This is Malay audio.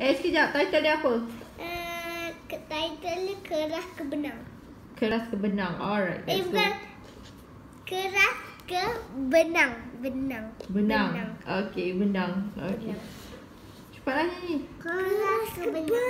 Eh, sekejap. Title dia apa? Uh, title dia keras ke benang. Keras ke benang. Alright. Eh bukan keras ke benang. Benang. Benang. Okey, benang. Okey. Cepatlah nyanyi. Keras ke benang